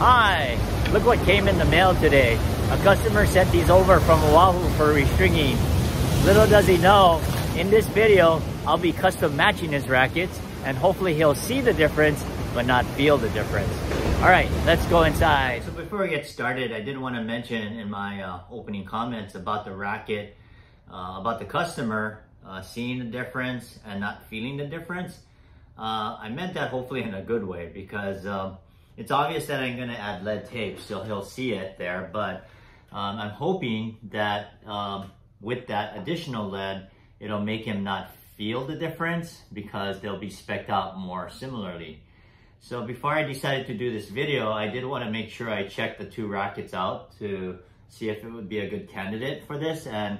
Hi! Look what came in the mail today. A customer sent these over from Oahu for restringing. Little does he know, in this video, I'll be custom matching his rackets and hopefully he'll see the difference but not feel the difference. All right, let's go inside. So before we get started, I did want to mention in my uh, opening comments about the racket, uh, about the customer uh, seeing the difference and not feeling the difference. Uh, I meant that hopefully in a good way because um, it's obvious that I'm gonna add lead tape, so he'll see it there, but um, I'm hoping that um, with that additional lead, it'll make him not feel the difference because they'll be specked out more similarly. So before I decided to do this video, I did want to make sure I checked the two rackets out to see if it would be a good candidate for this. And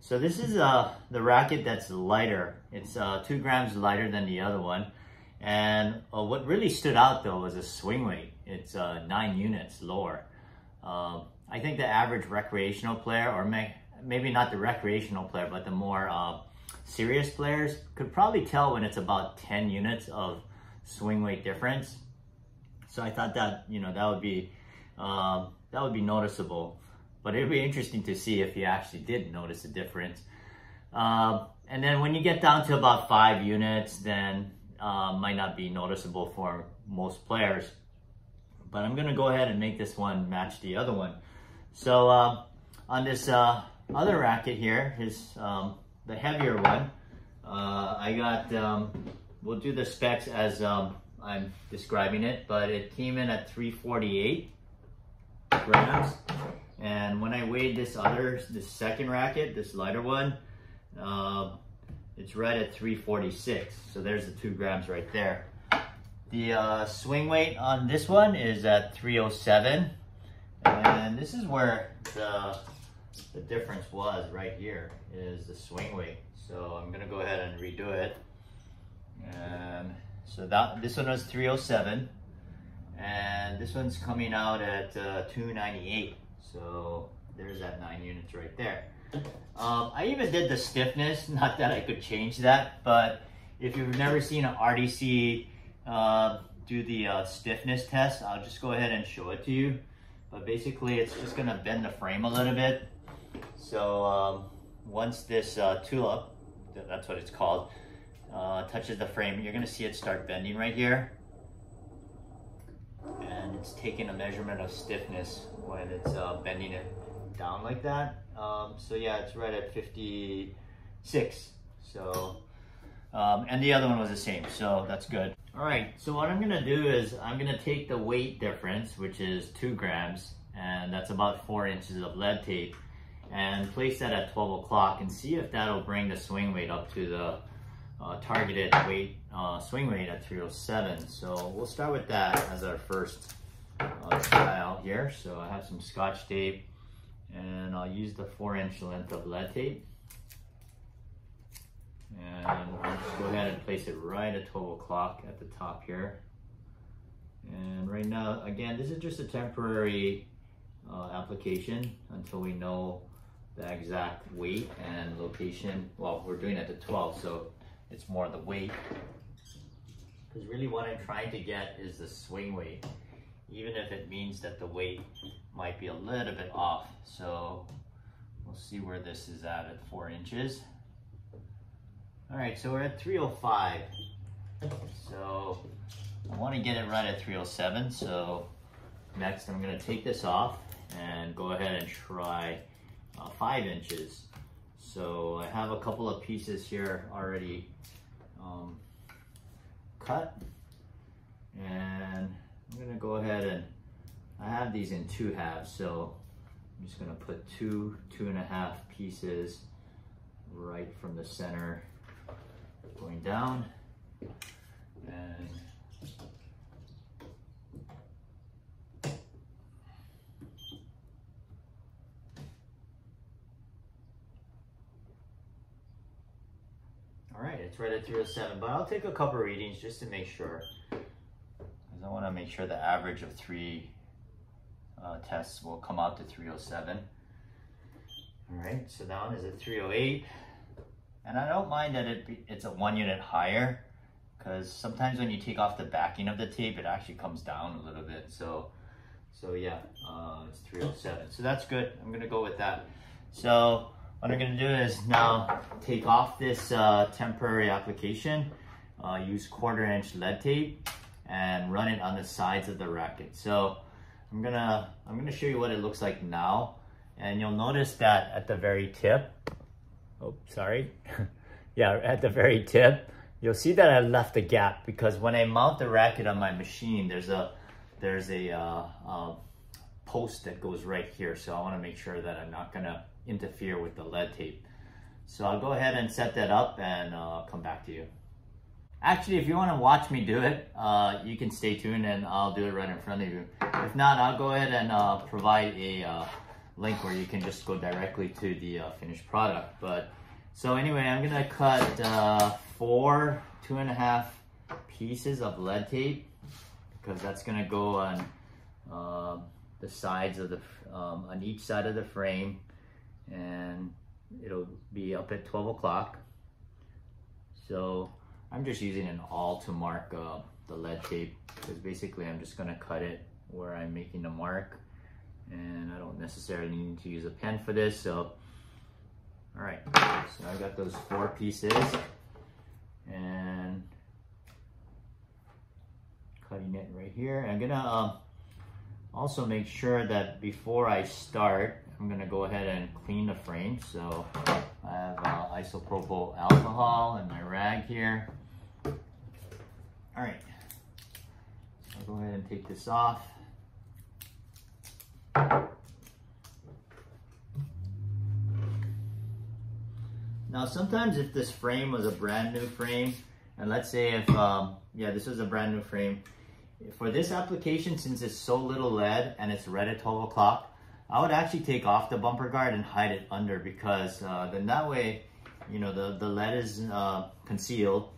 so this is uh, the racket that's lighter. It's uh, two grams lighter than the other one. And uh, what really stood out though was a swing weight. It's uh, nine units lower. Um, I think the average recreational player, or may, maybe not the recreational player, but the more uh, serious players could probably tell when it's about 10 units of swing weight difference. So I thought that, you know, that would be, um, that would be noticeable. But it'd be interesting to see if you actually did notice a difference. Uh, and then when you get down to about five units, then uh, might not be noticeable for most players. But I'm gonna go ahead and make this one match the other one. So uh, on this uh, other racket here is um, the heavier one. Uh, I got, um, we'll do the specs as um, I'm describing it, but it came in at 348 grams. And when I weighed this other, this second racket, this lighter one, uh, it's right at 346. So there's the two grams right there. The uh, swing weight on this one is at 307. And this is where the, the difference was right here, is the swing weight. So I'm gonna go ahead and redo it. And so that this one was 307. And this one's coming out at uh, 298. So there's that nine units right there. Um, I even did the stiffness, not that I could change that, but if you've never seen an RDC uh, do the uh, stiffness test, I'll just go ahead and show it to you. But basically it's just gonna bend the frame a little bit. So um, once this uh, tulip, that's what it's called, uh, touches the frame, you're gonna see it start bending right here. And it's taking a measurement of stiffness when it's uh, bending it down like that. Um, so yeah, it's right at 56. So, um, and the other one was the same, so that's good. All right, so what I'm gonna do is I'm gonna take the weight difference, which is two grams, and that's about four inches of lead tape, and place that at 12 o'clock and see if that'll bring the swing weight up to the uh, targeted weight, uh, swing weight at 307. So we'll start with that as our first uh, style here. So I have some scotch tape and I'll use the four inch length of lead tape. And I'll just go ahead and place it right at 12 o'clock at the top here. And right now, again, this is just a temporary uh, application until we know the exact weight and location. Well, we're doing it at 12, so it's more the weight. Because really what I'm trying to get is the swing weight, even if it means that the weight might be a little bit off. So we'll see where this is at at four inches. All right, so we're at 305. So I want to get it right at 307. So next I'm going to take this off and go ahead and try uh, five inches. So I have a couple of pieces here already um, cut and I'm gonna go ahead and I have these in two halves so I'm just gonna put two two and a half pieces right from the center going down and All right, it's right at 307, but I'll take a couple readings just to make sure. Because I want to make sure the average of three uh, tests will come out to 307. All right, so that one is at 308. And I don't mind that it be, it's a one unit higher because sometimes when you take off the backing of the tape, it actually comes down a little bit. So So yeah, uh, it's 307. So that's good. I'm gonna go with that. So what I'm gonna do is now take off this uh, temporary application, uh, use quarter inch lead tape and run it on the sides of the racket. So I'm gonna, I'm gonna show you what it looks like now. And you'll notice that at the very tip, oh, sorry. yeah, at the very tip, you'll see that I left a gap because when I mount the racket on my machine, there's a, there's a uh, post that goes right here. So I wanna make sure that I'm not gonna interfere with the lead tape. So I'll go ahead and set that up and uh, come back to you. Actually, if you wanna watch me do it, uh, you can stay tuned and I'll do it right in front of you. If not, I'll go ahead and uh, provide a uh, link where you can just go directly to the uh, finished product. But So anyway, I'm gonna cut four two and a half pieces of lead tape because that's gonna go on uh, the sides of the um, on each side of the frame and it'll be up at 12 o'clock so I'm just using an awl to mark uh, the lead tape because basically I'm just gonna cut it where I'm making the mark and I don't necessarily need to use a pen for this so all right so I got those four pieces and cutting it right here. I'm gonna uh, also make sure that before I start, I'm gonna go ahead and clean the frame. So I have uh, isopropyl alcohol and my rag here. All right, I'll go ahead and take this off. Now sometimes if this frame was a brand new frame, and let's say if, um, yeah, this is a brand new frame, for this application, since it's so little lead and it's red at 12 o'clock, I would actually take off the bumper guard and hide it under because uh, then that way, you know, the, the lead is uh, concealed.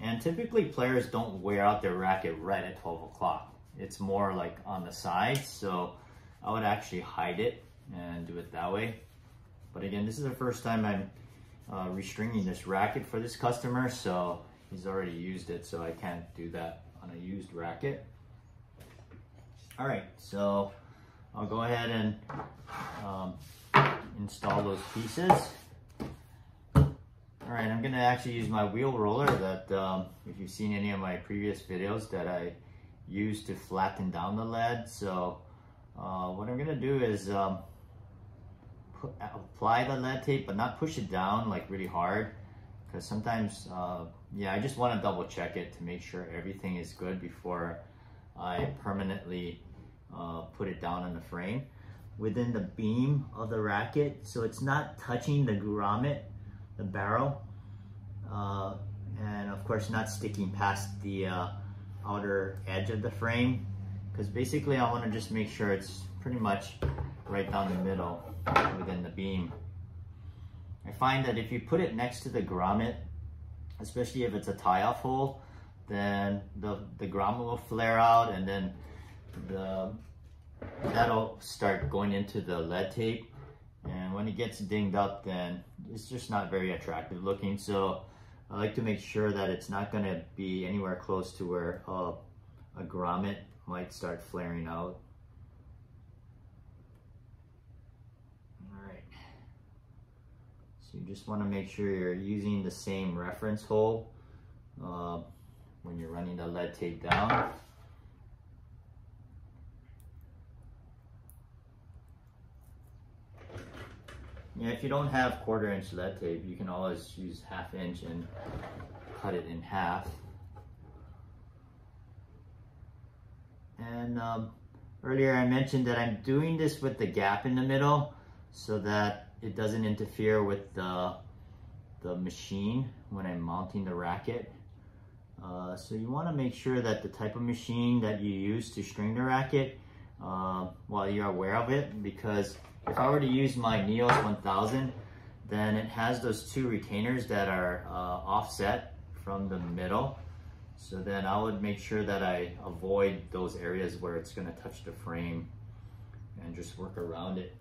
And typically players don't wear out their racket right at 12 o'clock. It's more like on the sides. So I would actually hide it and do it that way. But again, this is the first time I'm uh, restringing this racket for this customer. So he's already used it. So I can't do that on a used racket. All right, so I'll go ahead and um, install those pieces. All right, I'm gonna actually use my wheel roller that um, if you've seen any of my previous videos that I use to flatten down the lead. So uh, what I'm gonna do is um, put, apply the lead tape, but not push it down like really hard because sometimes, uh, yeah, I just want to double check it to make sure everything is good before I permanently uh, put it down on the frame within the beam of the racket so it's not touching the grommet, the barrel, uh, and of course not sticking past the uh, outer edge of the frame because basically I want to just make sure it's pretty much right down the middle within the beam. I find that if you put it next to the grommet, especially if it's a tie-off hole, then the, the grommet will flare out and then the that'll start going into the lead tape. And when it gets dinged up, then it's just not very attractive looking. So I like to make sure that it's not gonna be anywhere close to where a grommet might start flaring out. All right. So you just want to make sure you're using the same reference hole uh, when you're running the lead tape down. Yeah, if you don't have quarter inch lead tape, you can always use half inch and cut it in half. And um, earlier I mentioned that I'm doing this with the gap in the middle so that it doesn't interfere with the, the machine when I'm mounting the racket. Uh, so you want to make sure that the type of machine that you use to string the racket, uh, while you're aware of it, because if I were to use my Neos 1000, then it has those two retainers that are uh, offset from the middle. So then I would make sure that I avoid those areas where it's gonna touch the frame and just work around it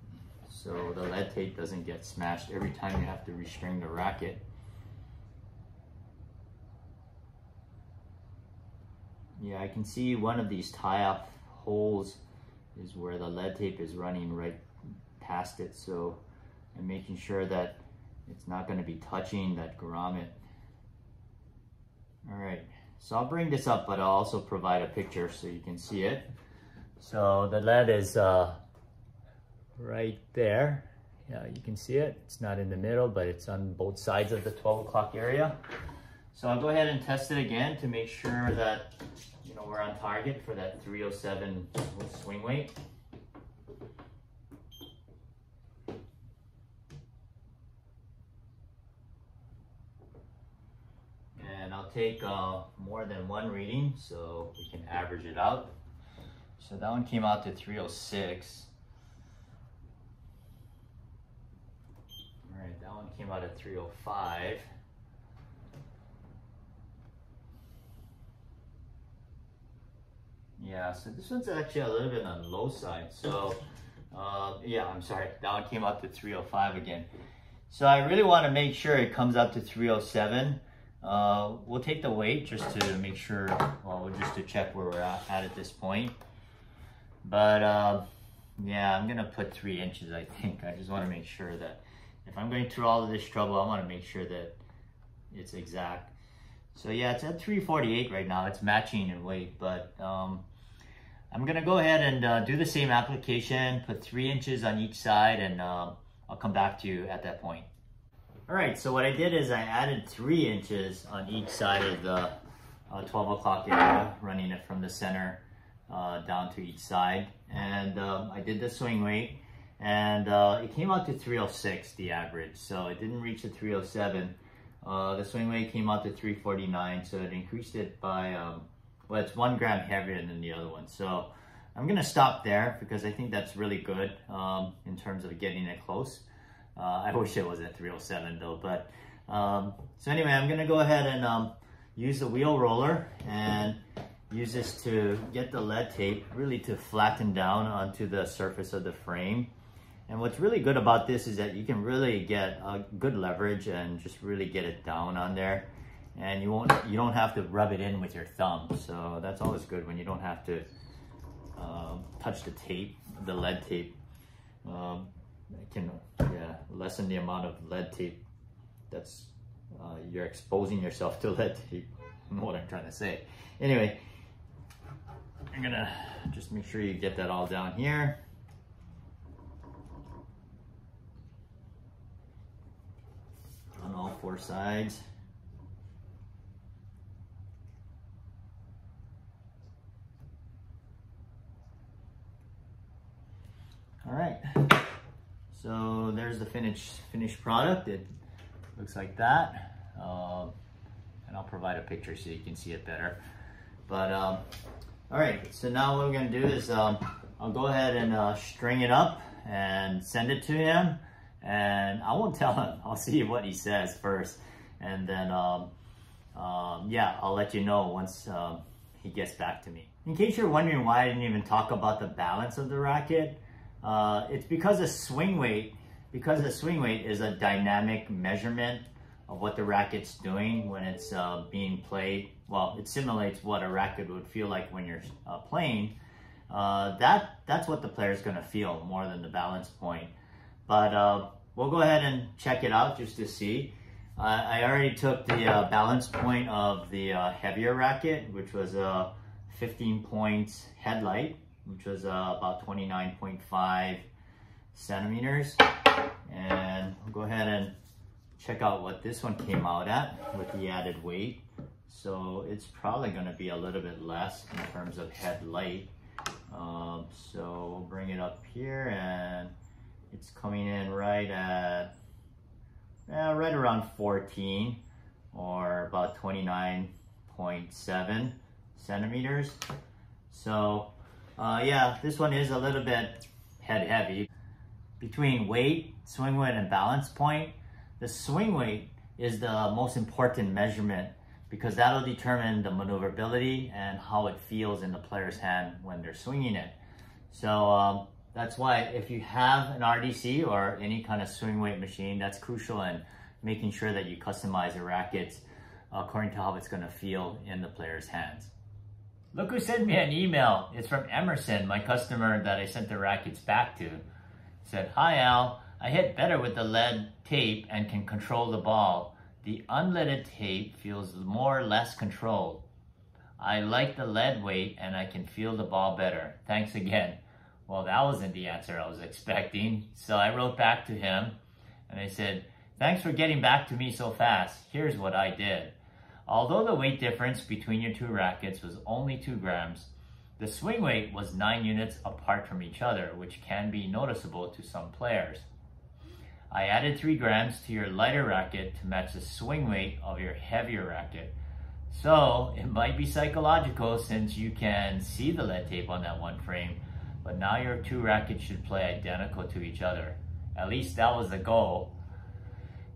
so the lead tape doesn't get smashed every time you have to restring the racket. Yeah, I can see one of these tie-off holes is where the lead tape is running right past it. So I'm making sure that it's not going to be touching that grommet. All right, so I'll bring this up, but I'll also provide a picture so you can see it. So the lead is uh, right there. Yeah, you can see it. It's not in the middle, but it's on both sides of the 12 o'clock area. So I'll go ahead and test it again to make sure that you know we're on target for that 307 swing weight. And I'll take uh, more than one reading so we can average it out. So that one came out to 306. All right, that one came out at 305. Yeah, so this one's actually a little bit on the low side. So, uh, yeah, I'm sorry. That one came out to 305 again. So I really want to make sure it comes up to 307. Uh, we'll take the weight just to make sure, well, just to check where we're at, at, this point. But uh, yeah, I'm to put three inches, I think. I just want to make sure that if I'm going through all of this trouble, I want to make sure that it's exact. So yeah, it's at 348 right now. It's matching in weight, but um, I'm gonna go ahead and uh, do the same application, put three inches on each side, and uh, I'll come back to you at that point. All right, so what I did is I added three inches on each side of the uh, 12 o'clock area, running it from the center uh, down to each side. And um, I did the swing weight, and uh, it came out to 306, the average. So it didn't reach the 307. Uh, the swing weight came out to 349, so it increased it by um, well, it's one gram heavier than the other one. So I'm gonna stop there because I think that's really good um, in terms of getting it close. Uh, I wish it was at 307 though, but um, so anyway, I'm gonna go ahead and um, use the wheel roller and use this to get the lead tape really to flatten down onto the surface of the frame. And what's really good about this is that you can really get a good leverage and just really get it down on there and you won't you don't have to rub it in with your thumb so that's always good when you don't have to um, touch the tape the lead tape um, it can yeah lessen the amount of lead tape that's uh, you're exposing yourself to lead tape. I know what I'm trying to say. Anyway I'm gonna just make sure you get that all down here. On all four sides. All right, so there's the finished finished product. It looks like that. Um, and I'll provide a picture so you can see it better. But um, all right, so now what we're gonna do is um, I'll go ahead and uh, string it up and send it to him. And I won't tell him, I'll see what he says first. And then, um, um, yeah, I'll let you know once um, he gets back to me. In case you're wondering why I didn't even talk about the balance of the racket, uh, it's because the swing weight, because the swing weight is a dynamic measurement of what the racket's doing when it's uh, being played. Well, it simulates what a racket would feel like when you're uh, playing. Uh, that That's what the player's gonna feel more than the balance point. But uh, we'll go ahead and check it out just to see. I already took the balance point of the heavier racket, which was a 15 points headlight which was uh, about 29.5 centimeters. And we'll go ahead and check out what this one came out at with the added weight. So it's probably gonna be a little bit less in terms of headlight. Um, so we'll bring it up here and it's coming in right at, eh, right around 14 or about 29.7 centimeters. So uh, yeah, this one is a little bit head heavy. Between weight, swing weight, and balance point, the swing weight is the most important measurement because that'll determine the maneuverability and how it feels in the player's hand when they're swinging it. So um, that's why if you have an RDC or any kind of swing weight machine, that's crucial in making sure that you customize the rackets according to how it's gonna feel in the player's hands. Look who sent me an email. It's from Emerson, my customer that I sent the rackets back to. said, Hi Al, I hit better with the lead tape and can control the ball. The unleaded tape feels more or less controlled. I like the lead weight and I can feel the ball better. Thanks again. Well, that wasn't the answer I was expecting. So I wrote back to him and I said, Thanks for getting back to me so fast. Here's what I did. Although the weight difference between your two rackets was only 2 grams, the swing weight was 9 units apart from each other, which can be noticeable to some players. I added 3 grams to your lighter racket to match the swing weight of your heavier racket. So it might be psychological since you can see the lead tape on that one frame, but now your two rackets should play identical to each other. At least that was the goal.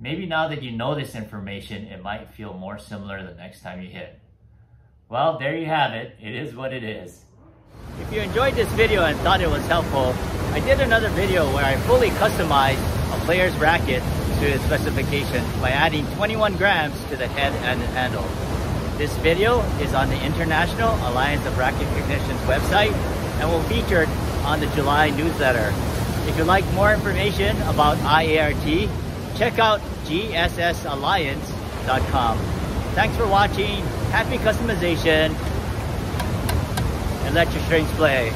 Maybe now that you know this information, it might feel more similar the next time you hit. Well, there you have it. It is what it is. If you enjoyed this video and thought it was helpful, I did another video where I fully customized a player's racket to its specification by adding 21 grams to the head and handle. This video is on the International Alliance of Racquet Technicians website and will be featured on the July newsletter. If you'd like more information about IART, check out gssalliance.com. Thanks for watching, happy customization, and let your strings play.